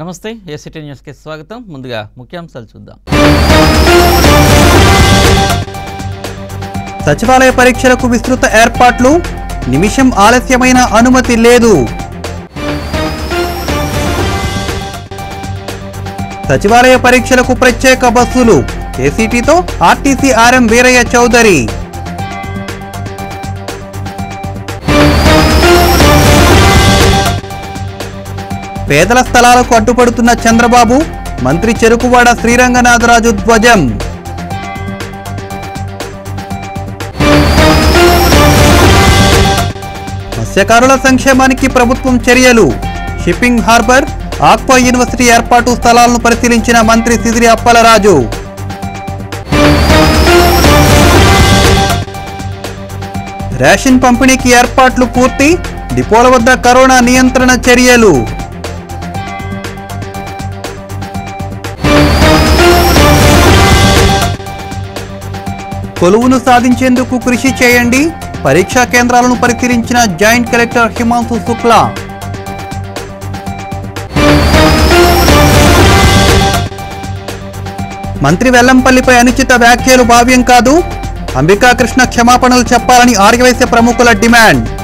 నమస్తే ఏసీటీ న్యూస్కి స్వాగతం. ముందుగా ముఖ్యాంశాలు చూద్దాం. సచివాలయ పరీక్షలకు విస్తృత ఏర్పాట్లు నిమిషం ఆలస్యమైన అనుమతి లేదు. సచివాలయ పరీక్షలకు ప్రత్యేక బస్సులు ఏసీటీతో ఆర్టీసీ ఆర్ఎం వీరయ్య చౌదరి. పేదల స్థలాలకు అడ్డుపడుతున్న చంద్రబాబు మంత్రి చెరుకువాడ శ్రీరంగనాథరాజు ధ్వజం. మత్స్యకారుల సంక్షేమానికి ప్రభుత్వం చర్యలు. షిప్పింగ్ హార్బర్ ఆక్వా యూనివర్సిటీ ఏర్పాటు స్థలాలను పరిశీలించిన మంత్రి సిదిరి అప్పలరాజు. రేషన్ పంపిణీకి ఏర్పాట్లు పూర్తి డిపోల వద్ద కరోనా నియంత్రణ చర్యలు. కొలువును సాధించేందుకు కృషి చేయండి. పరీక్షా కేంద్రాలను పరిశీలించిన జాయింట్ కలెక్టర్ హిమాంశు శుక్లా. మంత్రి వెల్లంపల్లిపై అనుచిత వ్యాఖ్యలు భావ్యం కాదు. అంబికా కృష్ణ క్షమాపణలు చెప్పాలని ఆర్యవైశ్య ప్రముఖుల డిమాండ్.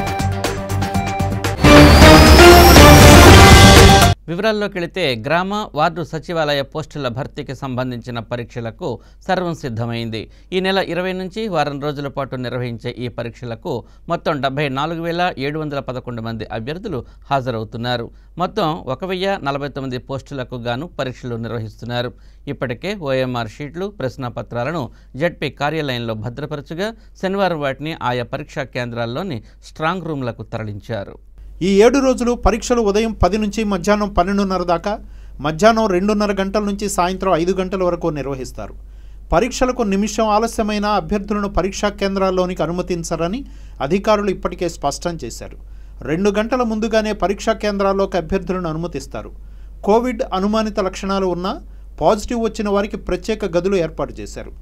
వివరాల్లోకి వెళితే గ్రామ వార్డు సచివాలయ పోస్టుల భర్తీకి సంబంధించిన పరీక్షలకు సర్వం సిద్ధమైంది. ఈ నెల ఇరవై నుంచి వారం రోజుల పాటు నిర్వహించే ఈ పరీక్షలకు మొత్తం డెబ్బై నాలుగు వేల ఏడు వందల పదకొండు మంది అభ్యర్థులు హాజరవుతున్నారు. మొత్తం ఒక వెయ్యి నలభై తొమ్మిది పోస్టులకు గాను పరీక్షలు నిర్వహిస్తున్నారు. ఇప్పటికే ఓఎంఆర్ షీట్లు ప్రశ్నపత్రాలను జడ్పీ కార్యాలయంలో భద్రపరచుగా శనివారం వాటిని ఆయా పరీక్షా కేంద్రాల్లోని స్ట్రాంగ్ రూమ్లకు తరలించారు. ఈ ఏడు రోజులు పరీక్షలు ఉదయం పది నుంచి మధ్యాహ్నం పన్నెండున్నర దాకా మధ్యాహ్నం రెండున్నర గంటల నుంచి సాయంత్రం ఐదు గంటల వరకు నిర్వహిస్తారు. పరీక్షలకు నిమిషం ఆలస్యమైన అభ్యర్థులను పరీక్షా కేంద్రాల్లోనికి అనుమతించరని అధికారులు ఇప్పటికే స్పష్టం చేశారు. రెండు గంటల ముందుగానే పరీక్షా కేంద్రాల్లోకి అభ్యర్థులను అనుమతిస్తారు. కోవిడ్ అనుమానిత లక్షణాలు ఉన్నా పాజిటివ్ వచ్చిన వారికి ప్రత్యేక గదులు ఏర్పాటు చేశారు.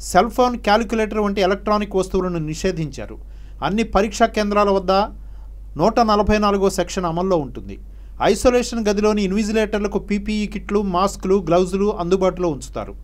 సెల్ ఫోన్ క్యాలిక్యులేటర్ వంటి ఎలక్ట్రానిక్ వస్తువులను నిషేధించారు. అన్ని పరీక్షా కేంద్రాల వద్ద నూట నలభై నాలుగో సెక్షన్ అమల్లో ఉంటుంది. ఐసోలేషన్ గదిలోని ఇన్విజిలేటర్లకు పీపీఈ కిట్లు మాస్కులు గ్లౌజులు అందుబాటులో ఉంచుతారు.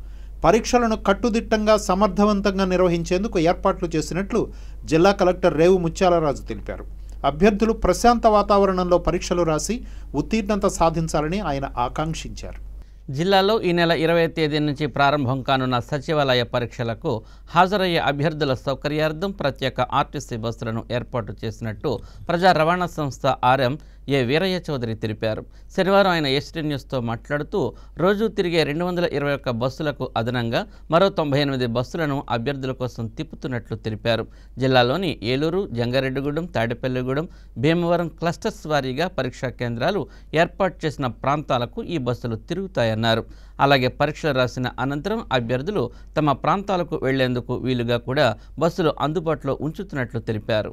పరీక్షలను కట్టుదిట్టంగా సమర్థవంతంగా నిర్వహించేందుకు ఏర్పాట్లు చేసినట్లు జిల్లా కలెక్టర్ రేవు ముత్యాలరాజు తెలిపారు. అభ్యర్థులు ప్రశాంత వాతావరణంలో పరీక్షలు రాసి ఉత్తీర్ణత సాధించాలని ఆయన ఆకాంక్షించారు. జిల్లాలో ఈ నెల ఇరవై తేదీ నుంచి ప్రారంభం కానున్న సచివాలయ పరీక్షలకు హాజరయ్యే అభ్యర్థుల సౌకర్యార్థం ప్రత్యేక ఆర్టీసీ బస్సులను ఏర్పాటు చేసినట్టు ప్రజా రవాణా సంస్థ ఆర్ఎం ఏ వీరయ్య చౌదరి తెలిపారు. శనివారం ఆయన ఎస్టీ న్యూస్తో మాట్లాడుతూ రోజు తిరిగే రెండు వందల ఇరవై ఒక్క బస్సులకు అదనంగా మరో తొంభై ఎనిమిది బస్సులను అభ్యర్థుల కోసం తిప్పుతున్నట్లు తెలిపారు. జిల్లాలోని ఏలూరు జంగారెడ్డిగూడెం తాడేపల్లిగూడెం భీమవరం క్లస్టర్స్ వారీగా పరీక్షా కేంద్రాలు ఏర్పాటు చేసిన ప్రాంతాలకు ఈ బస్సులు తిరుగుతాయన్నారు. అన్నారు. అలాగే పరీక్షలు రాసిన అనంతరం అభ్యర్థులు తమ ప్రాంతాలకు వెళ్ళేందుకు వీలుగా కూడా బస్సులు అందుబాటులో ఉంచుతున్నట్లు తెలిపారు.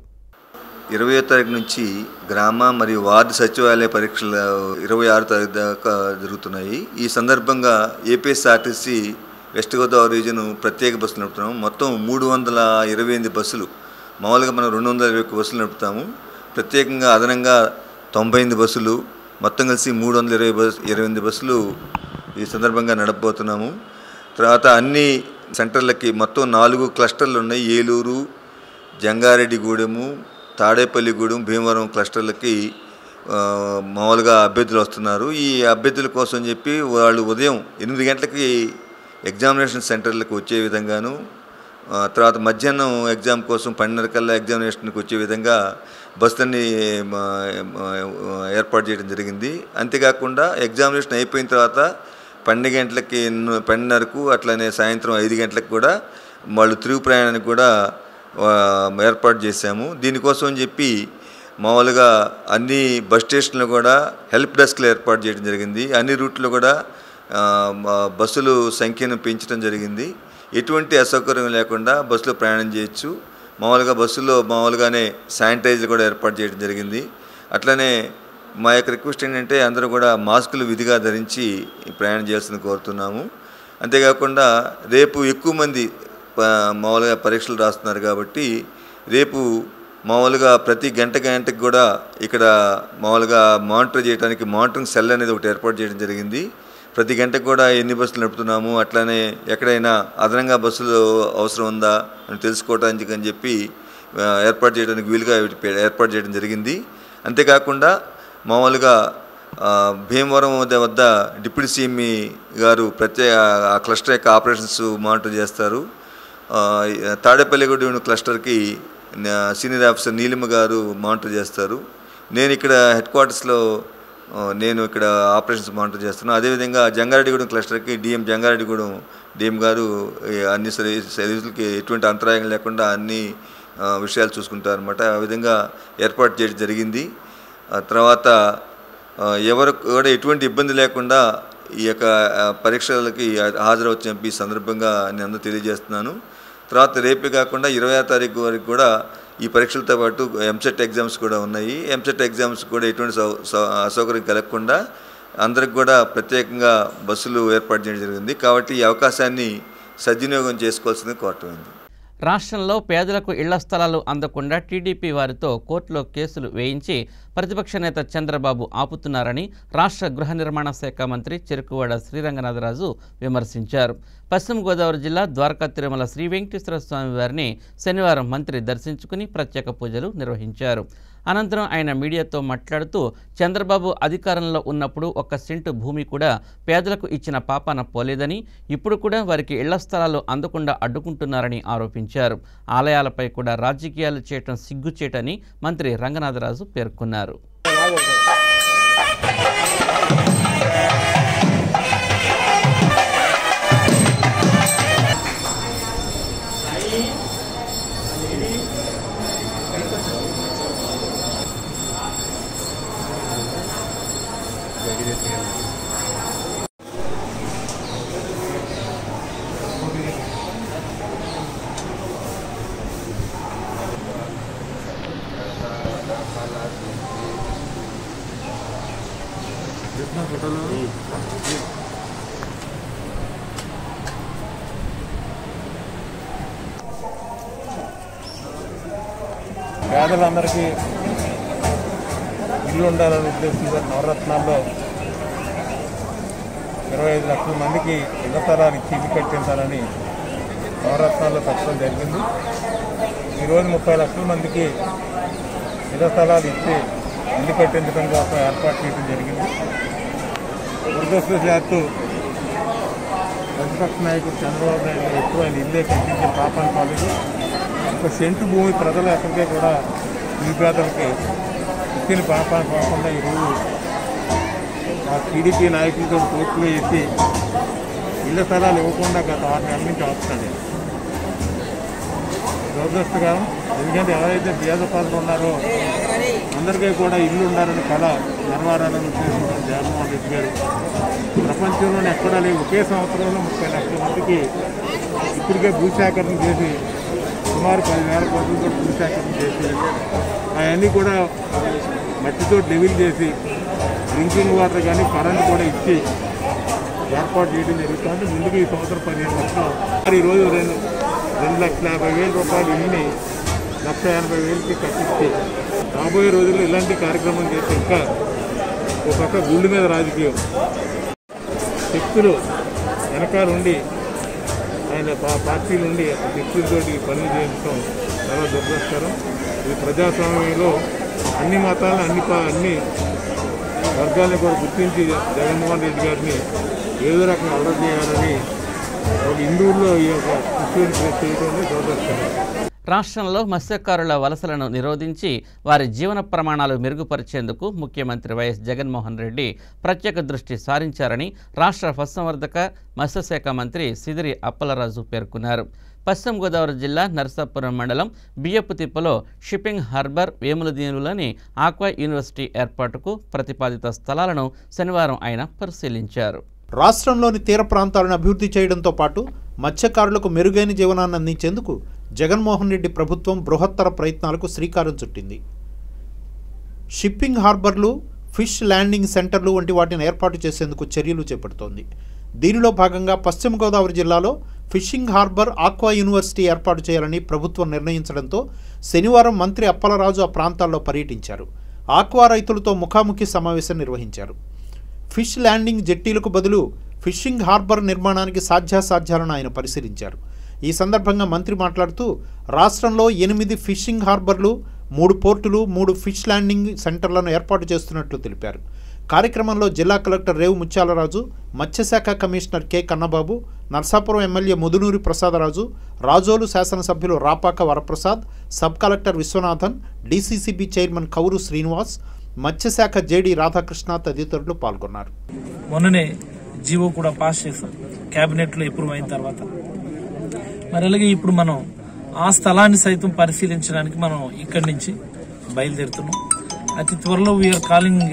ఇరవయో తారీఖు నుంచి గ్రామ మరియు వార్డు సచివాలయ పరీక్షలు ఇరవై ఆరు తారీఖు దాకా జరుగుతున్నాయి. ఈ సందర్భంగా ఏపీఎస్ఆర్టీసీ వెస్ట్ గోదావరి రీజన్ ప్రత్యేక బస్సులు నడుపుతున్నాము. మొత్తం మూడు వందల ఇరవై ఎనిమిది బస్సులు మామూలుగా మనం రెండు వందల ఇరవై ఒక్క బస్సులు నడుపుతాము. ప్రత్యేకంగా అదనంగా తొంభై ఎనిమిది బస్సులు మొత్తం కలిసి మూడు వందల ఇరవై బస్ ఇరవై ఎనిమిది బస్సులు ఈ సందర్భంగా నడపబోతున్నాము. తర్వాత అన్ని సెంటర్లకి మొత్తం నాలుగు క్లస్టర్లు ఉన్నాయి. ఏలూరు జంగారెడ్డిగూడెము తాడేపల్లిగూడెం భీమవరం క్లస్టర్లకి మామూలుగా అభ్యర్థులు వస్తున్నారు. ఈ అభ్యర్థుల కోసం చెప్పి వాళ్ళు ఉదయం ఎనిమిది గంటలకి ఎగ్జామినేషన్ సెంటర్లకు వచ్చే విధంగాను తర్వాత మధ్యాహ్నం ఎగ్జామ్ కోసం పన్నెండు కల్లా ఎగ్జామినేషన్కి వచ్చే విధంగా బస్సులన్నీ ఏర్పాటు చేయడం జరిగింది. అంతేకాకుండా ఎగ్జామినేషన్ అయిపోయిన తర్వాత పన్నెండు గంటలకి పన్నెండున్నరకు అట్లనే సాయంత్రం ఐదు గంటలకు కూడా వాళ్ళు తిరుగు ప్రయాణానికి కూడా ఏర్పాటు చేశాము. దీనికోసం అని చెప్పి మామూలుగా అన్ని బస్ స్టేషన్లు కూడా హెల్ప్ డెస్క్లు ఏర్పాటు చేయడం జరిగింది. అన్ని రూట్లో కూడా బస్సులు సంఖ్యను పెంచడం జరిగింది. ఎటువంటి అసౌకర్యం లేకుండా బస్సులో ప్రయాణం చేయొచ్చు. మామూలుగా బస్సులో మామూలుగానే శానిటైజర్ కూడా ఏర్పాటు చేయడం జరిగింది. అట్లనే మా యొక్క రిక్వెస్ట్ ఏంటంటే అందరూ కూడా మాస్కులు విధిగా ధరించి ప్రయాణం చేయాల్సింది కోరుతున్నాము. అంతేకాకుండా రేపు ఎక్కువ మంది మామూలుగా పరీక్షలు రాస్తున్నారు కాబట్టి రేపు మామూలుగా ప్రతి గంట గంటకి కూడా ఇక్కడ మామూలుగా మానిటర్ చేయడానికి మానిటరింగ్ సెల్ అనేది ఒకటి ఏర్పాటు చేయడం జరిగింది. ప్రతి గంటకు కూడా ఎన్ని బస్సులు నడుపుతున్నాము అట్లానే ఎక్కడైనా అదనంగా బస్సులు అవసరం ఉందా అని తెలుసుకోవడానికి అని చెప్పి ఏర్పాటు చేయడానికి వీలుగా ఏర్పాటు చేయడం జరిగింది. అంతేకాకుండా మామూలుగా భీమవరం వద్ద డిప్యూటీ సీఎంఈ గారు ప్రత్యేక ఆ క్లస్టర్ యొక్క ఆపరేషన్స్ మానిటర్ చేస్తారు. Tadepalligudem క్లస్టర్కి senior officer Neelima garu monitor చేస్తారు. నేను ఇక్కడ హెడ్ క్వార్టర్స్లో నేను ఇక్కడ ఆపరేషన్స్ మానిటర్ చేస్తున్నాను అదేవిధంగా జంగారెడ్డిగూడెం క్లస్టర్కి డిఎం జంగారెడ్డిగూడెం డిఎం గారు అన్ని సర్వీస్ సర్వీసులకి ఎటువంటి అంతరాయం లేకుండా అన్ని విషయాలు చూసుకుంటారు అనమాట ఆ విధంగా ఏర్పాటు చేయడం జరిగింది. తర్వాత ఎవరు కూడా ఎటువంటి ఇబ్బంది లేకుండా ఈ యొక్క పరీక్షలకి హాజరవచ్చని చెప్పి సందర్భంగా నేను అందరూ తెలియజేస్తున్నాను. తర్వాత రేపే కాకుండా ఇరవై తారీఖు వరకు కూడా ఈ పరీక్షలతో పాటు ఎంసెట్ ఎగ్జామ్స్ కూడా ఉన్నాయి. ఎంసెట్ ఎగ్జామ్స్ కూడా ఎటువంటి సౌ సౌ- అసౌకర్యం కలగకుండా అందరికి కూడా ప్రత్యేకంగా బస్సులు ఏర్పాటు చేయడం జరిగింది. కాబట్టి ఈ అవకాశాన్ని సద్వినియోగం చేసుకోవాల్సింది కోరటమైంది రాష్ట్రంలో పేదలకు ఇళ్ళ స్థలాలు అందకుండా టీడీపీ వారితో కోర్టులో కేసులు వేయించి ప్రతిపక్ష నేత చంద్రబాబు ఆపుతున్నారని రాష్ట్ర గృహ నిర్మాణ శాఖ మంత్రి చెరుకువాడ శ్రీరంగనాథరాజు విమర్శించారు. పశ్చిమ గోదావరి జిల్లా ద్వారకా తిరుమల శ్రీ వెంకటేశ్వర స్వామి వారిని శనివారం మంత్రి దర్శించుకుని ప్రత్యేక పూజలు నిర్వహించారు. అనంతరం ఆయన మీడియాతో మాట్లాడుతూ చంద్రబాబు అధికారంలో ఉన్నప్పుడు ఒక్క సెంటు భూమి కూడా పేదలకు ఇచ్చిన పాపాన పోలేదని ఇప్పుడు కూడా వారికి ఇళ్ళ స్థలాలు అందకుండా అడ్డుకుంటున్నారని ఆరోపించారు. ఆలయాలపై కూడా రాజకీయాలు చేయటం సిగ్గుచేటని మంత్రి రంగనాథరాజు పేర్కొన్నారు. పేదలందరికీ ఇల్లు ఉండాలని ఉద్దేశంతో నవరత్నాల్లో ఇరవై ఐదు లక్షల మందికి ఇళ్ళ స్థలాలు ఇచ్చి కట్టించాలని నవరత్నాల్లో పెట్టడం జరిగింది. ఈరోజు ముప్పై లక్షల మందికి ఇళ్ళ స్థలాలు ఇచ్చి ఇల్లు కట్టించడం కోసం ఏర్పాటు చేయడం జరిగింది. దురదృష్టవశాత్తు ప్రతిపక్ష నాయకుడు చంద్రబాబు నాయుడు ఎక్కువ ఇల్లే కట్టించే పాపాన్ని పాలేదు ఒక సెంటు భూమి ప్రజలు ఎక్కడికే కూడా నిరుపేదలకి ఇచ్చిన పాపాన్ని కాకుండా ఈరోజు ఆ టీడీపీ నాయకులతో కోర్టులో వేసి ఇళ్ళ స్థలాలు ఇవ్వకుండా గత ఆరు నెలల నుంచి ఆపుతాడు దురదృష్టకరం ఎందుకంటే ఎవరైతే పేద ఉన్నారో అందరికీ కూడా ఇల్లు ఉండాలని కళ నెరవేరాలని ఉద్దేశంతో జగన్మోహన్ రెడ్డి గారు ప్రపంచంలోనే ఎక్కడా లేవు. ఒకే సంవత్సరంలో ముప్పై లక్షల మందికి ఇప్పటికే భూసేకరణ చేసి సుమారు పదివేల కోట్లతో భూసేకరణ చేసి అవన్నీ కూడా మట్టితో డెవిల్ చేసి డ్రింకింగ్ వాటర్ కానీ కరెంట్ కూడా ఇచ్చి ఏర్పాటు చేయడం జరుగుతుంది. ముందుకు ఈ సంవత్సరం పదిహేను లక్షలు. మరి ఈరోజు రెండు రెండు లక్షల యాభై వేల రూపాయలు ఇన్ని లక్ష ఎనభై వేలకి కట్టించి రాబోయే రోజుల్లో ఇలాంటి కార్యక్రమం చేస్తే ఇంకా ఒక పక్క గుళ్ళు మీద రాజకీయం. శక్తులు వెనకాల ఉండి ఆయన పా- పార్టీ నుండి వ్యక్తులతో పనులు చేయించడం చాలా దురదృష్టకరం. ఇది ప్రజాస్వామ్యంలో అన్ని మతాలను అన్ని అన్ని వర్గాలను కూడా గుర్తించి జగన్మోహన్ రెడ్డి గారిని ఏదో రకంగా అలర్ట్ చేయాలని ఒక హిందువుల్లో ఈ యొక్క ఇష్యూని చేయడం దురదృష్టకరం. రాష్ట్రంలో మత్స్యకారుల వలసలను నిరోధించి వారి జీవన ప్రమాణాలు మెరుగుపరిచేందుకు ముఖ్యమంత్రి వైఎస్ జగన్మోహన్ రెడ్డి ప్రత్యేక దృష్టి సారించారని రాష్ట్ర పశుసంవర్ధక మత్స్యశాఖ మంత్రి సిదిరి అప్పలరాజు పేర్కొన్నారు. పశ్చిమ గోదావరి జిల్లా నరసాపురం మండలం బియ్యపుతిప్పలో షిప్పింగ్ హార్బర్ వేములదీనులని ఆక్వా యూనివర్సిటీ ఏర్పాటుకు ప్రతిపాదిత స్థలాలను శనివారం ఆయన పరిశీలించారు. రాష్ట్రంలోని తీర ప్రాంతాలను అభివృద్ధి చేయడంతో పాటు మత్స్యకారులకు మెరుగైన జీవనాన్ని అందించేందుకు జగన్మోహన్ రెడ్డి ప్రభుత్వం బృహత్తర ప్రయత్నాలకు శ్రీకారం చుట్టింది. షిప్పింగ్ హార్బర్లు ఫిష్ ల్యాండింగ్ సెంటర్లు వంటి వాటిని ఏర్పాటు చేసేందుకు చర్యలు చేపడుతోంది. దీనిలో భాగంగా పశ్చిమ గోదావరి జిల్లాలో ఫిషింగ్ హార్బర్ ఆక్వా యూనివర్సిటీ ఏర్పాటు చేయాలని ప్రభుత్వం నిర్ణయించడంతో శనివారం మంత్రి అప్పలరాజు ఆ ప్రాంతాల్లో పర్యటించారు. ఆక్వా రైతులతో ముఖాముఖి సమావేశం నిర్వహించారు. ఫిష్ ల్యాండింగ్ జెట్టీలకు బదులు ఫిషింగ్ హార్బర్ నిర్మాణానికి సాధ్యాసాధ్యాలను ఆయన పరిశీలించారు. ఈ సందర్భంగా మంత్రి మాట్లాడుతూ రాష్ట్రంలో ఎనిమిది ఫిషింగ్ హార్బర్లు మూడు పోర్టులు మూడు ఫిష్ ల్యాండింగ్ సెంటర్లను ఏర్పాటు చేస్తున్నట్లు తెలిపారు. కార్యక్రమంలో జిల్లా కలెక్టర్ రేవు ముత్యాలరాజు మత్స్యశాఖ commissioner K. Kannababu Narsapuram MLA Mudunuri Prasadaraju Razole శాసనసభ్యులు Rapaka Varaprasad sub collector Viswanathan DCCB chairman Kouru Srinivas మత్స్యశాఖ జేడి రాధాకృష్ణ తదితరులు పాల్గొన్నారు. మొన్ననే జీవో కూడా పాస్ చేశారు. కేబినెట్లో అప్రూవ్ అయిన తర్వాత. మరి అలాగే ఇప్పుడు మనం ఆ స్థలాన్ని సైతం పరిశీలించడానికి మనం ఇక్కడి నుంచి బయలుదేరుతున్నాం. అతి త్వరలో we are calling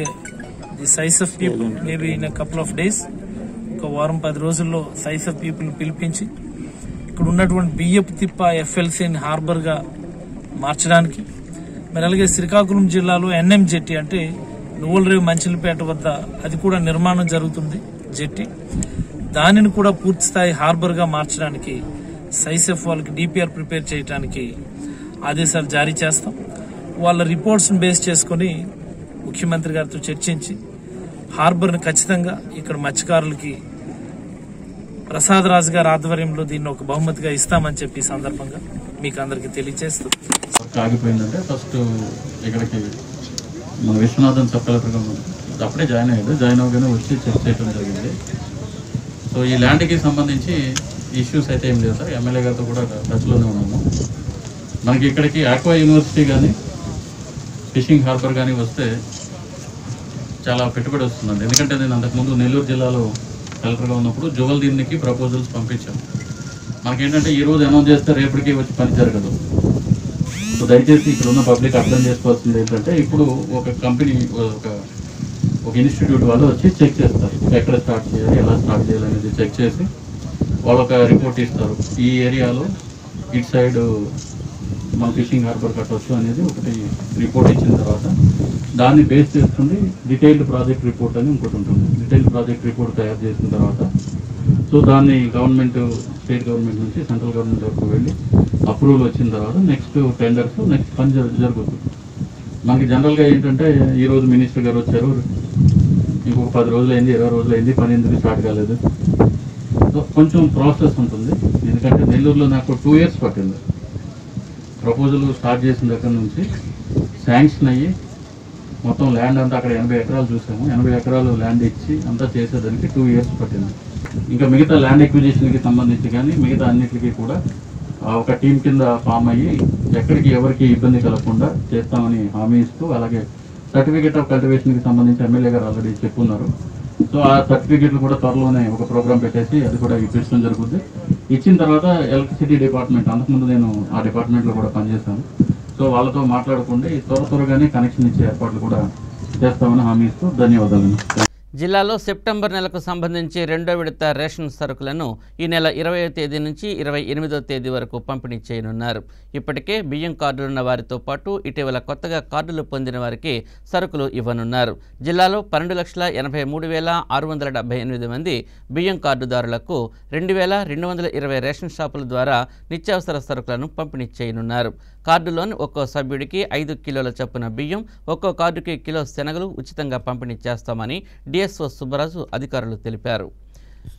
the size of people maybe in couple of days ఒక వారం పది రోజుల్లో సైజ్ ఆఫ్ పీపుల్ పిలిపించి ఇక్కడ ఉన్నటువంటి బియ్యపు తిప్ప ఎఫ్ఎల్సీని హార్బర్గా మార్చడానికి. మరి అలాగే శ్రీకాకుళం జిల్లాలో ఎన్ఎం జెట్టి అంటే నువ్వులరేవు మంచిలపేట వద్ద అది కూడా నిర్మాణం జరుగుతుంది జెట్టి దానిని కూడా పూర్తి స్థాయి మార్చడానికి సైసెఫ్ వాళ్ళకి డిపిఆర్ ప్రిపేర్ చేయడానికి ఆదేశాలు జారీ చేస్తాం. వాళ్ళ రిపోర్ట్స్ని బేస్ చేసుకుని ముఖ్యమంత్రి గారితో చర్చించి హార్బర్ని ఖచ్చితంగా ఇక్కడ మత్స్యకారులకి ప్రసాద్ రాజు గారి ఆధ్వర్యంలో దీన్ని ఒక బహుమతిగా ఇస్తామని చెప్పి సందర్భంగా మీకు అందరికి తెలియజేస్తూ. ఆగిపోయిందంటే ఫస్ట్ ఇక్కడికి మన విశ్వనాథన్ సబ్ అప్పుడే జాయిన్ అయ్యాడు. జాయిన్ అవ్వగానే వచ్చి చెక్ చేయడం జరిగింది. సో ఈ ల్యాండ్కి సంబంధించి ఇష్యూస్ అయితే ఏం లేదు సార్. ఎమ్మెల్యే గారితో కూడా టచ్లోనే ఉన్నాము. మనకి ఇక్కడికి ఆక్వా యూనివర్సిటీ కానీ ఫిషింగ్ హార్బర్ కానీ వస్తే చాలా పెట్టుబడి వస్తుందండి. ఎందుకంటే నేను అంతకుముందు నెల్లూరు జిల్లాలో కలెక్టర్గా ఉన్నప్పుడు జువల్ దీనికి ప్రపోజల్స్ పంపించాం. మనకేంటంటే ఈరోజు అనౌన్స్ చేస్తే రేపటికి వచ్చి పని జరగదు. సో దయచేసి ఇక్కడ ఉన్న పబ్లిక్ అర్థం చేసుకోవాల్సింది ఏంటంటే ఇప్పుడు ఒక కంపెనీ ఒక ఒక ఇన్స్టిట్యూట్ వాళ్ళు వచ్చి చెక్ చేస్తారు. ఎక్కడ స్టార్ట్ చేయాలి ఎలా స్టార్ట్ చేయాలి అనేది చెక్ చేసి వాళ్ళ ఒక రిపోర్ట్ ఇస్తారు. ఈ ఏరియాలో ఇటు సైడ్ మన ఫిషింగ్ హార్బర్ కట్టవచ్చు అనేది ఒకటి రిపోర్ట్ ఇచ్చిన తర్వాత దాన్ని బేస్ చేసుకుని డీటెయిల్డ్ ప్రాజెక్ట్ రిపోర్ట్ అని ఇంకోటి ఉంటుంది. డీటెయిల్డ్ ప్రాజెక్ట్ రిపోర్ట్ తయారు చేసిన తర్వాత సో దాన్ని గవర్నమెంట్ స్టేట్ గవర్నమెంట్ నుంచి సెంట్రల్ గవర్నమెంట్ వరకు వెళ్ళి అప్రూవల్ వచ్చిన తర్వాత నెక్స్ట్ టెండర్స్ నెక్స్ట్ పని జరుగుతుంది. మనకి జనరల్గా ఏంటంటే ఈరోజు మినిస్టర్ గారు వచ్చారు. ఇంకొక పది రోజులు అయింది ఇరవై రోజులు అయింది పని ఎందుకు స్టార్ట్ కాలేదు? కొంచెం ప్రాసెస్ ఉంటుంది. ఎందుకంటే నెల్లూరులో నాకు టూ ఇయర్స్ పట్టింది. ప్రపోజల్ స్టార్ట్ చేసిన దగ్గర నుంచి శాంక్షన్ అయ్యి మొత్తం ల్యాండ్ అంతా అక్కడ ఎనభై ఎకరాలు చూసాము. ఎనభై ఎకరాలు ల్యాండ్ ఇచ్చి అంతా చేసేదానికి టూ ఇయర్స్ పట్టింది. ఇంకా మిగతా ల్యాండ్ ఎక్విజిషన్కి సంబంధించి కానీ మిగతా అన్నిటికీ కూడా ఒక టీం కింద ఫామ్ అయ్యి ఎక్కడికి ఎవరికి ఇబ్బంది కలగకుండా చేస్తామని హామీ ఇస్తూ అలాగే సర్టిఫికేట్ ఆఫ్ కల్టివేషన్కి సంబంధించి ఎమ్మెల్యే గారు ఆల్రెడీ చెప్పున్నారు. సో ఆ సర్టిఫికేట్లు కూడా త్వరలోనే ఒక ప్రోగ్రామ్ పెట్టేసి అది కూడా ఇప్పించడం జరుగుతుంది ఇచ్చిన తర్వాత ఎలక్ట్రిసిటీ డిపార్ట్మెంట్ అంతకుముందు నేను ఆ డిపార్ట్మెంట్లో కూడా పనిచేశాను. సో వాళ్ళతో మాట్లాడకుండా త్వర త్వరగానే కనెక్షన్ ఇచ్చే ఏర్పాట్లు కూడా చేస్తామని హామీ ఇస్తూ ధన్యవాదాలు జిల్లాలో సెప్టెంబర్ నెలకు సంబంధించి రెండో విడత రేషన్ సరుకులను ఈ నెల ఇరవై తేదీ నుంచి ఇరవై ఎనిమిదో తేదీ వరకు పంపిణీ చేయనున్నారు. ఇప్పటికే బియ్యం కార్డులున్న వారితో పాటు ఇటీవల కొత్తగా కార్డులు పొందిన వారికి సరుకులు ఇవ్వనున్నారు. జిల్లాలో పన్నెండు లక్షల ఎనభై మూడు వేల ఆరు వందల డెబ్బై ఎనిమిది మంది బియ్యం కార్డుదారులకు రెండు వేల రెండు వందల ఇరవై రేషన్ షాపుల ద్వారా నిత్యావసర సరుకులను పంపిణీ చేయనున్నారు. కార్డులోని ఒక్కో సభ్యుడికి ఐదు కిలోల చొప్పున బియ్యం ఒక్కో కార్డుకి కిలో శనగలు ఉచితంగా పంపిణీ చేస్తామని డిఎస్ఓ సుబ్బరాజు అధికారులు తెలిపారు.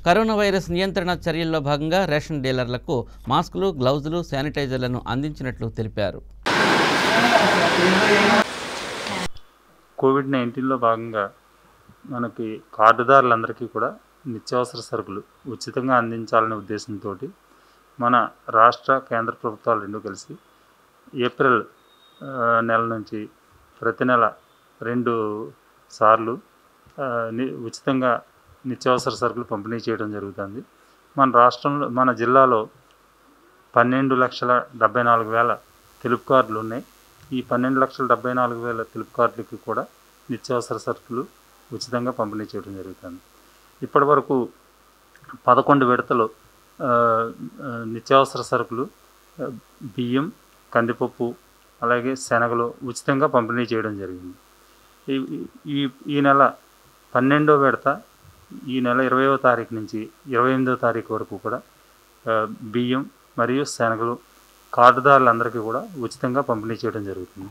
కరోనా వైరస్ నియంత్రణ చర్యల్లో భాగంగా రేషన్ డీలర్లకు మాస్కులు గ్లౌజులు శానిటైజర్లను అందించినట్లు తెలిపారు. కోవిడ్ నైన్టీన్లో భాగంగా మనకి కార్డుదారులందరికీ కూడా నిత్యావసర సరుకులు ఉచితంగా అందించాలనే ఉద్దేశంతో మన రాష్ట్ర కేంద్ర ప్రభుత్వాలు రెండు కలిసి ఏప్రిల్ నెల నుంచి ప్రతి నెల రెండు సార్లు ని- ఉచితంగా నిత్యావసర సరుకులు పంపిణీ చేయడం జరుగుతుంది. మన రాష్ట్రంలో మన జిల్లాలో పన్నెండు లక్షల డెబ్బై నాలుగు వేల తెలుపు కార్డులు ఉన్నాయి. ఈ పన్నెండు లక్షల డెబ్బై నాలుగు వేల తెలుపు కార్డులకి కూడా నిత్యావసర సరుకులు ఉచితంగా పంపిణీ చేయడం జరుగుతుంది. ఇప్పటి వరకు పదకొండు విడతలు నిత్యావసర సరుకులు బియ్యం కందిపప్పు అలాగే శనగలు ఉచితంగా పంపిణీ చేయడం జరిగింది. ఈ- ఈ ఈ నెల పన్నెండో విడత ఈ నెల ఇరవయో తారీఖు నుంచి ఇరవై ఎనిమిదో తారీఖు వరకు కూడా బియ్యం మరియు శనగలు కార్డుదారులందరికీ కూడా ఉచితంగా పంపిణీ చేయడం జరుగుతుంది.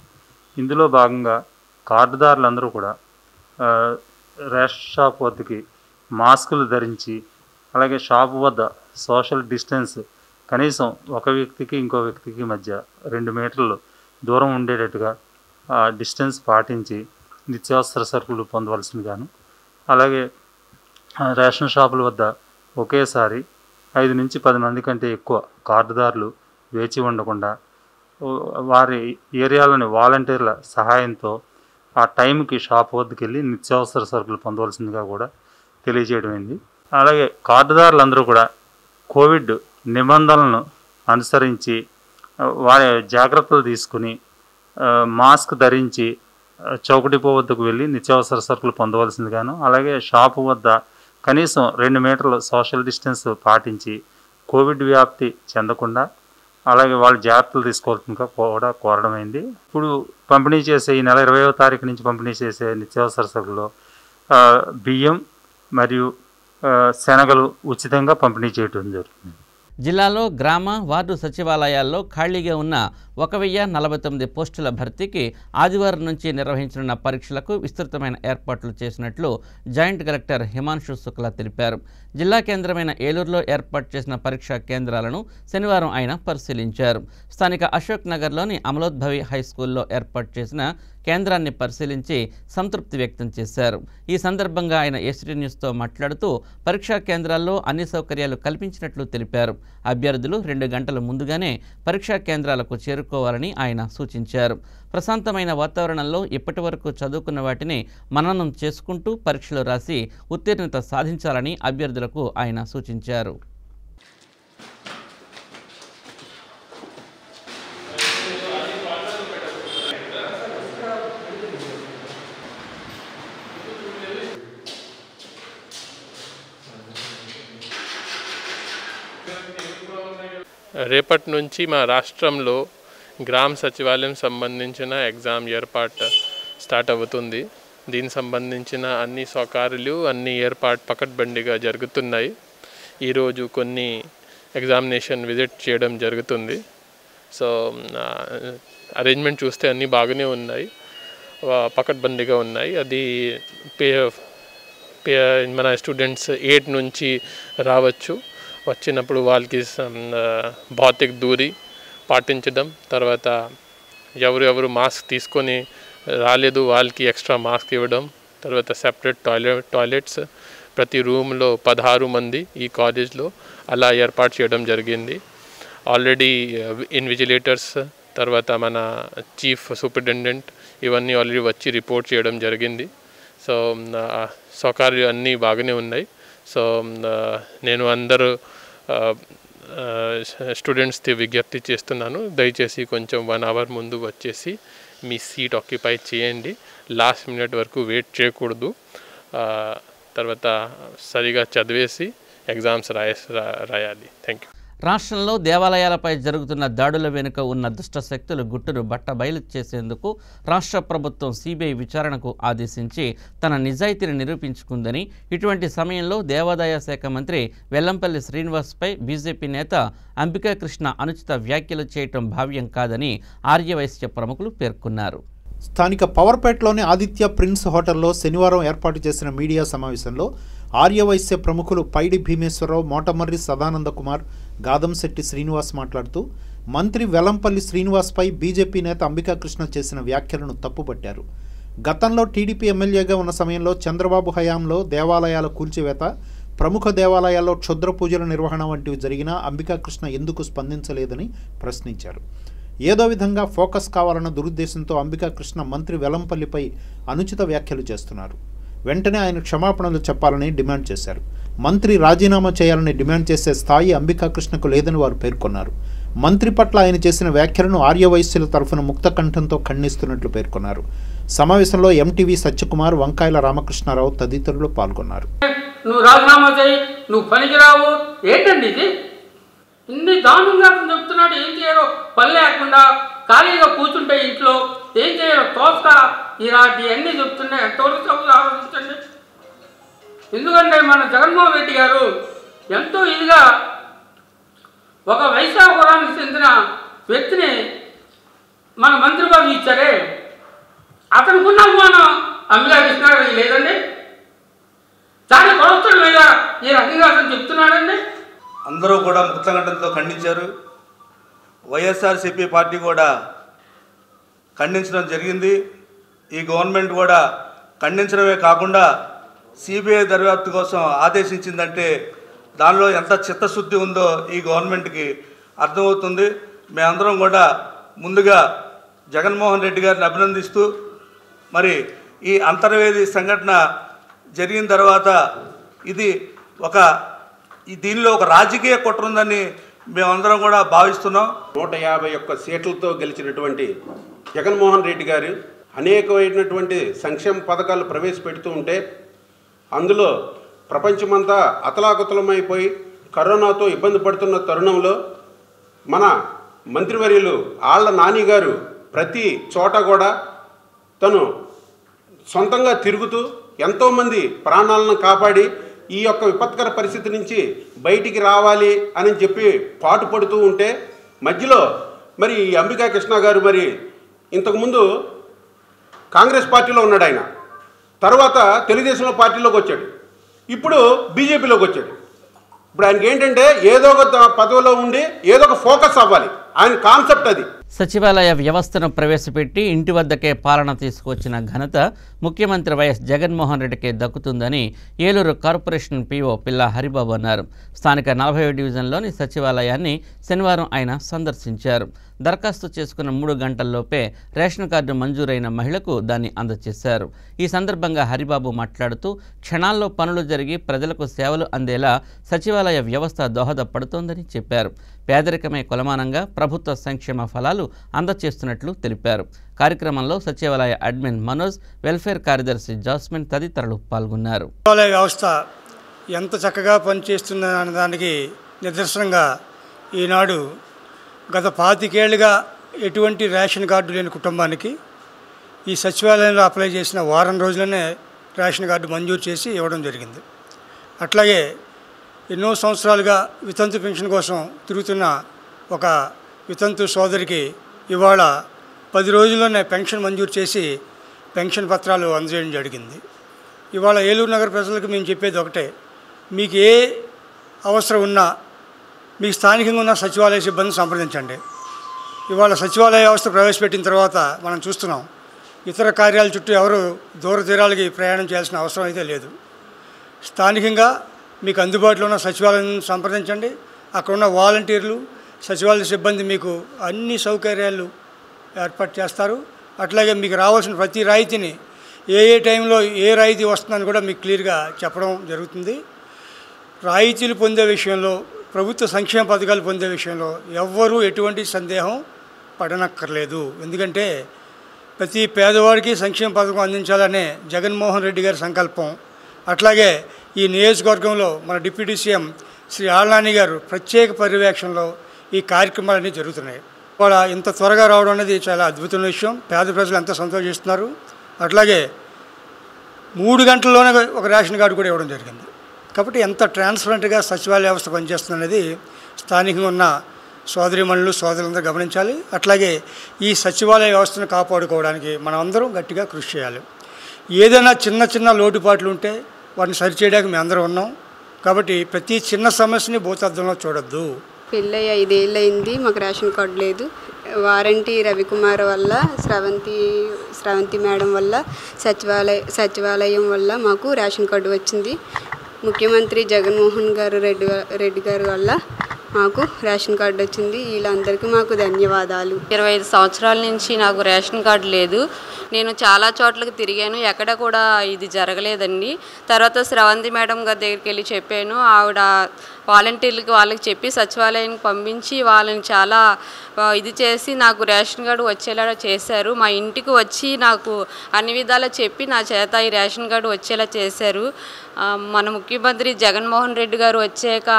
ఇందులో భాగంగా కార్డుదారులందరూ కూడా రేషన్ షాప్ వద్దకి మాస్కులు ధరించి అలాగే షాప్ వద్ద సోషల్ డిస్టెన్స్ కనీసం ఒక వ్యక్తికి ఇంకో వ్యక్తికి మధ్య రెండు మీటర్లు దూరం ఉండేటట్టుగా ఆ డిస్టెన్స్ పాటించి నిత్యావసర సరుకులు పొందవలసిందిగాను అలాగే రేషన్ షాపుల వద్ద ఒకేసారి ఐదు నుంచి పది మంది కంటే ఎక్కువ కార్డుదారులు వేచి ఉండకుండా వారి ఏరియాలోని వాలంటీర్ల సహాయంతో ఆ టైంకి షాప్ వద్దకు వెళ్ళి నిత్యావసర సరుకులు పొందవలసిందిగా కూడా తెలియజేయడమైంది. అలాగే కార్డుదారులందరూ కూడా కోవిడ్ నిబంధనలను అనుసరించి వారి జాగ్రత్తలు తీసుకుని మాస్క్ ధరించి చౌకటిపో వద్దకు వెళ్ళి నిత్యావసర సరుకులు పొందవలసిందిగాను అలాగే షాపు వద్ద కనీసం రెండు మీటర్లు సోషల్ డిస్టెన్స్ పాటించి కోవిడ్ వ్యాప్తి చెందకుండా అలాగే వాళ్ళు జాగ్రత్తలు తీసుకోవాల్సిందిగా కూడా కోరడమైంది ఇప్పుడు పంపిణీ చేసే ఈ నెల ఇరవయో తారీఖు నుంచి పంపిణీ చేసే నిత్యావసర సరుకుల్లో బియ్యం మరియు శనగలు ఉచితంగా పంపిణీ చేయడం జరుగుతుంది. జిల్లాలో గ్రామ వార్డు సచివాలయాల్లో ఖాళీగా ఉన్న ఒక వెయ్యి నలభై తొమ్మిది పోస్టుల భర్తీకి ఆదివారం నుంచి నిర్వహించనున్న పరీక్షలకు విస్తృతమైన ఏర్పాట్లు చేసినట్లు జాయింట్ కలెక్టర్ హిమాంశు శుక్లా తెలిపారు. జిల్లా కేంద్రమైన ఏలూరులో ఏర్పాటు చేసిన పరీక్షా కేంద్రాలను శనివారం ఆయన పరిశీలించారు. స్థానిక అశోక్ నగర్లోని అమలోద్భవి హై స్కూల్లో ఏర్పాటు చేసిన కేంద్రాన్ని పరిశీలించి సంతృప్తి వ్యక్తం చేశారు. ఈ సందర్భంగా ఆయన ఎస్టీ న్యూస్తో మాట్లాడుతూ పరీక్షా కేంద్రాల్లో అన్ని సౌకర్యాలు కల్పించినట్లు తెలిపారు. అభ్యర్థులు రెండు గంటల ముందుగానే పరీక్షా కేంద్రాలకు చేరుకోవాలని ఆయన సూచించారు. ప్రశాంతమైన వాతావరణంలో ఇప్పటి వరకు చదువుకున్న వాటిని మననం చేసుకుంటూ పరీక్షలు రాసి ఉత్తీర్ణత సాధించాలని అభ్యర్థులకు ఆయన సూచించారు. రేపటి నుంచి మా రాష్ట్రంలో గ్రామ సచివాలయం సంబంధించిన ఎగ్జామ్ ఏర్పాటు స్టార్ట్ అవుతుంది. దీనికి సంబంధించిన అన్ని సౌకర్యాలు అన్ని ఏర్పాటు పకడ్బండిగా జరుగుతున్నాయి. ఈరోజు కొన్ని ఎగ్జామినేషన్ విజిట్ చేయడం జరుగుతుంది. సో అరేంజ్మెంట్ చూస్తే అన్నీ బాగానే ఉన్నాయి. పకడ్బందీగా ఉన్నాయి. అది పే పే మన స్టూడెంట్స్ ఎయిట్ నుంచి రావచ్చు. వచ్చినప్పుడు వాళ్ళకి భౌతిక దూరి పాటించడం తర్వాత ఎవరు ఎవరు మాస్క్ తీసుకొని రాలేదు వాళ్ళకి ఎక్స్ట్రా మాస్క్ ఇవ్వడం తర్వాత సెపరేట్ టాయిలెట్ టాయిలెట్స్ ప్రతి రూమ్లో పదహారు మంది ఈ కాలేజ్లో అలా ఏర్పాటు చేయడం జరిగింది. ఆల్రెడీ ఇన్విజిలేటర్స్ తర్వాత మన చీఫ్ సూపరింటెండెంట్ ఇవన్నీ ఆల్రెడీ వచ్చి రిపోర్ట్ చేయడం జరిగింది. సో సౌకర్యం సౌకర్యాలు అన్నీ బాగానే ఉన్నాయి. సో నేను అందరూ స్టూడెంట్స్కి విజ్ఞప్తి చేస్తున్నాను. దయచేసి కొంచెం వన్ అవర్ ముందు వచ్చేసి మీ సీట్ ఆక్యుపై చేయండి. లాస్ట్ మినిట్ వరకు వెయిట్ చేయకూడదు. తర్వాత సరిగా చదివేసి ఎగ్జామ్స్ రాయ రాయాలి. థ్యాంక్ యూ రాష్ట్రంలో దేవాలయాలపై జరుగుతున్న దాడుల వెనుక ఉన్న దుష్ట శక్తులు గుట్టును బట్టబయలు చేసేందుకు రాష్ట్ర ప్రభుత్వం సిబిఐ విచారణకు ఆదేశించి తన నిజాయితీని నిరూపించుకుందని ఇటువంటి సమయంలో దేవాదాయ శాఖ మంత్రి వెల్లంపల్లి శ్రీనివాస్పై బీజేపీ నేత అంబికా కృష్ణ అనుచిత వ్యాఖ్యలు చేయటం భావ్యం కాదని ఆర్యవైశ్య ప్రముఖులు పేర్కొన్నారు. స్థానిక పవర్పేటలోని ఆదిత్య ప్రిన్స్ హోటల్లో శనివారం ఏర్పాటు చేసిన మీడియా సమావేశంలో ఆర్యవైశ్య ప్రముఖులు పైడి భీమేశ్వరరావు మోటమర్రి సదానంద కుమార్ గాదంశెట్టి శ్రీనివాస్ మాట్లాడుతూ మంత్రి వెల్లంపల్లి శ్రీనివాస్పై బీజేపీ నేత అంబికాకృష్ణ చేసిన వ్యాఖ్యలను తప్పుపట్టారు గతంలో టీడీపీ ఎమ్మెల్యేగా ఉన్న సమయంలో చంద్రబాబు హయాంలో దేవాలయాల కూల్చివేత ప్రముఖ దేవాలయాల్లో క్షుద్ర పూజల నిర్వహణ వంటివి జరిగినా అంబికాకృష్ణ ఎందుకు స్పందించలేదని ప్రశ్నించారు. ఏదో విధంగా ఫోకస్ కావాలన్న దురుద్దేశంతో అంబికాకృష్ణ మంత్రి వెలంపల్లిపై అనుచిత వ్యాఖ్యలు చేస్తున్నారు. వెంటనే ఆయన క్షమాపణలు చెప్పాలని డిమాండ్ చేశారు. మంత్రి రాజీనామా చేయాలని డిమాండ్ చేసే స్థాయి అంబికా కృష్ణకు లేదని వారు పేర్కొన్నారు. మంత్రి పట్ల ఆయన చేసిన వ్యాఖ్యలను ఆర్యవైశ్యుల తరఫున ముక్త కంఠంతో ఖండిస్తున్నట్లు పేర్కొన్నారు. సమావేశంలో ఎంటీవీ సత్యకుమార్ వంకాయల రామకృష్ణారావు తదితరులు పాల్గొన్నారు. నువ్వు రాజీనామా చేయి నువ్వు పనికిరావు. ఏంటండి ఇది? ఇన్ని దారుణంగా చెప్తున్నాడు ఏం చేయాలో పని లేకుండా ఖాళీగా కూర్చుంటే ఇంట్లో ఏం చేయాలో తోస్త ఇలాంటి అన్ని చెప్తున్నాయి ఎంతవరకు చదువు ఆలోచించండి. ఎందుకంటే మన జగన్మోహన్ రెడ్డి గారు ఎంతో ఇదిగా ఒక వైశాఖ కులానికి చెందిన వ్యక్తిని మన మంత్రి పదవి ఇచ్చారే. అతనికి ఉన్న అభిమానం అమిలా కృష్ణారావు లేదండి. దాన్ని కొడుతున్న మీద ఈ రకంగా అతను చెప్తున్నాడండి. అందరూ కూడా ముక్తగంటంతో ఖండించారు. వైఎస్ఆర్సీపీ పార్టీ కూడా ఖండించడం జరిగింది. ఈ గవర్నమెంట్ కూడా ఖండించడమే కాకుండా సిబిఐ దర్యాప్తు కోసం ఆదేశించిందంటే దానిలో ఎంత చిత్తశుద్ధి ఉందో ఈ గవర్నమెంట్కి అర్థమవుతుంది. మేమందరం కూడా ముందుగా జగన్మోహన్ రెడ్డి గారిని అభినందిస్తూ మరి ఈ అంతర్వేది సంఘటన జరిగిన తర్వాత ఇది ఒక దీనిలో ఒక రాజకీయ కుట్ర ఉందని మేమందరం కూడా భావిస్తున్నాం. నూట యాభై ఒక్క సీట్లతో గెలిచినటువంటి జగన్మోహన్ రెడ్డి గారు అనేకమైనటువంటి సంక్షేమ పథకాలు ప్రవేశపెడుతూ ఉంటే అందులో ప్రపంచమంతా అతలాకుతలమైపోయి కరోనాతో ఇబ్బంది పడుతున్న తరుణంలో మన మంత్రివర్యులు ఆళ్ళ నానిగారు ప్రతి చోట కూడా తను సొంతంగా తిరుగుతూ ఎంతోమంది ప్రాణాలను కాపాడి ఈ యొక్క విపత్కర పరిస్థితి నుంచి బయటికి రావాలి అని చెప్పి పాటుపడుతూ ఉంటే మధ్యలో మరి ఈ అంబికా కృష్ణ గారు మరి ఇంతకుముందు కాంగ్రెస్ పార్టీలో ఉన్నాడు ఆయన. తర్వాత తెలుగుదేశంలో పార్టీలోకి వచ్చాడు. ఇప్పుడు బీజేపీలోకి వచ్చాడు. ఇప్పుడు ఆయనకి ఏంటంటే ఏదో ఒక పదవిలో ఉండి ఏదో ఒక ఫోకస్ అవ్వాలి. ఆయన కాన్సెప్ట్ అది. సచివాలయ వ్యవస్థను ప్రవేశపెట్టి ఇంటి వద్దకే పాలన తీసుకొచ్చిన ఘనత ముఖ్యమంత్రి వైఎస్ జగన్మోహన్ రెడ్డికే దక్కుతుందని ఏలూరు కార్పొరేషన్ పీఓ పిల్ల హరిబాబు అన్నారు. స్థానిక నలభై డివిజన్లోని సచివాలయాన్ని శనివారం ఆయన సందర్శించారు. దరఖాస్తు చేసుకున్న మూడు గంటల్లోపే రేషన్ కార్డు మంజూరైన మహిళకు దాన్ని అందజేశారు. ఈ సందర్భంగా హరిబాబు మాట్లాడుతూ క్షణాల్లో పనులు జరిగి ప్రజలకు సేవలు అందేలా సచివాలయ వ్యవస్థ దోహదపడుతోందని చెప్పారు. పేదరికమే కొలమానంగా ప్రభుత్వ సంక్షేమ ఫలాలు అందజేస్తున్నట్లు తెలిపారు. కార్యక్రమంలో సచివాలయ అడ్మిన్ మనోజ్ వెల్ఫేర్ కార్యదర్శి జాస్మిన్ తదితరులు పాల్గొన్నారు. సచివాలయ వ్యవస్థ ఎంత చక్కగా పనిచేస్తుందనే దానికి నిదర్శనంగా ఈనాడు గత పాతికేళ్ళుగా ఎటువంటి రేషన్ కార్డు లేని కుటుంబానికి ఈ సచివాలయంలో అప్లై చేసిన వారం రోజులనే రేషన్ కార్డు మంజూరు చేసి ఇవ్వడం జరిగింది. అట్లాగే ఎన్నో సంవత్సరాలుగా వితంతు పెన్షన్ కోసం తిరుగుతున్న ఒక వితంతు సోదరికి ఇవాళ పది రోజుల్లోనే పెన్షన్ మంజూరు చేసి పెన్షన్ పత్రాలు అందజేయడం జరిగింది. ఇవాళ ఏలూరు నగర ప్రజలకు మేము చెప్పేది ఒకటే మీకు ఏ అవసరం ఉన్నా మీకు స్థానికంగా ఉన్న సచివాలయ సిబ్బందిని సంప్రదించండి. ఇవాళ సచివాలయ వ్యవస్థ ప్రవేశపెట్టిన తర్వాత మనం చూస్తున్నాం ఇతర కార్యాల చుట్టూ ఎవరు దూర తీరాలకి ప్రయాణం చేయాల్సిన అవసరం అయితే లేదు. స్థానికంగా మీకు అందుబాటులో ఉన్న సచివాలయం సంప్రదించండి. అక్కడ ఉన్న వాలంటీర్లు సచివాలయ సిబ్బంది మీకు అన్ని సౌకర్యాలు ఏర్పాటు చేస్తారు. అట్లాగే మీకు రావాల్సిన ప్రతి రాయితీని ఏ ఏ టైంలో ఏ రాయితీ వస్తుందని కూడా మీకు క్లియర్గా చెప్పడం జరుగుతుంది. రాయితీలు పొందే విషయంలో ప్రభుత్వ సంక్షేమ పథకాలు పొందే విషయంలో ఎవ్వరూ ఎటువంటి సందేహం పడనక్కర్లేదు. ఎందుకంటే ప్రతి పేదవాడికి సంక్షేమ పథకం అందించాలనే జగన్మోహన్ రెడ్డి గారి సంకల్పం. అట్లాగే ఈ నియోజకవర్గంలో మన డిప్యూటీ సీఎం శ్రీ ఆళ్నాని గారు ప్రత్యేక పర్యవేక్షణలో ఈ కార్యక్రమాలన్నీ జరుగుతున్నాయి. ఇవాళ ఇంత త్వరగా రావడం అనేది చాలా అద్భుతమైన విషయం. పేద ప్రజలు ఎంత సంతోషిస్తున్నారు. అట్లాగే మూడు గంటల్లోనే ఒక రేషన్ కార్డు కూడా ఇవ్వడం జరిగింది. కాబట్టి ఎంత ట్రాన్స్పరెంట్గా సచివాలయ వ్యవస్థ పనిచేస్తుంది అనేది స్థానికంగా ఉన్న సోదరిమణులు సోదరులందరూ గమనించాలి. అట్లాగే ఈ సచివాలయ వ్యవస్థను కాపాడుకోవడానికి మనం అందరం గట్టిగా కృషి చేయాలి. ఏదైనా చిన్న చిన్న లోటుపాట్లు ఉంటే వాటిని సరిచేయడానికి మేము అందరం ఉన్నాం. కాబట్టి ప్రతి చిన్న సమస్యని భూతద్దంలో చూడొద్దు. పెళ్ళై ఐదేళ్ళు అయింది మాకు రేషన్ కార్డు లేదు. వారంటీ రవికుమార్ వల్ల స్రవంతి స్రవంతి మేడం వల్ల సచివాలయ సచివాలయం వల్ల మాకు రేషన్ కార్డు వచ్చింది. ముఖ్యమంత్రి జగన్మోహన్ గారు రెడ్డి రెడ్డి గారి వల్ల మాకు రేషన్ కార్డు వచ్చింది. వీళ్ళందరికీ మాకు ధన్యవాదాలు. ఇరవై ఐదు సంవత్సరాల నుంచి నాకు రేషన్ కార్డు లేదు. నేను చాలా చోట్లకు తిరిగాను. ఎక్కడ కూడా ఇది జరగలేదండి. తర్వాత శ్రవంతి మేడం గారి దగ్గరికి వెళ్ళి చెప్పాను. ఆవిడ వాలంటీర్లకి వాళ్ళకి చెప్పి సచివాలయానికి పంపించి వాళ్ళని చాలా ఇది చేసి నాకు రేషన్ కార్డు వచ్చేలా చేశారు. మా ఇంటికి వచ్చి నాకు అన్ని విధాలా చెప్పి నా చేత ఈ రేషన్ కార్డు వచ్చేలా చేశారు. మన ముఖ్యమంత్రి జగన్మోహన్ రెడ్డి గారు వచ్చాక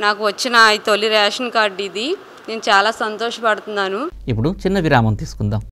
నాకు వచ్చిన ఈ తొలి రేషన్ కార్డు ఇది. నేను చాలా సంతోషపడుతున్నాను. ఇప్పుడు చిన్న విరామం తీసుకుందాం.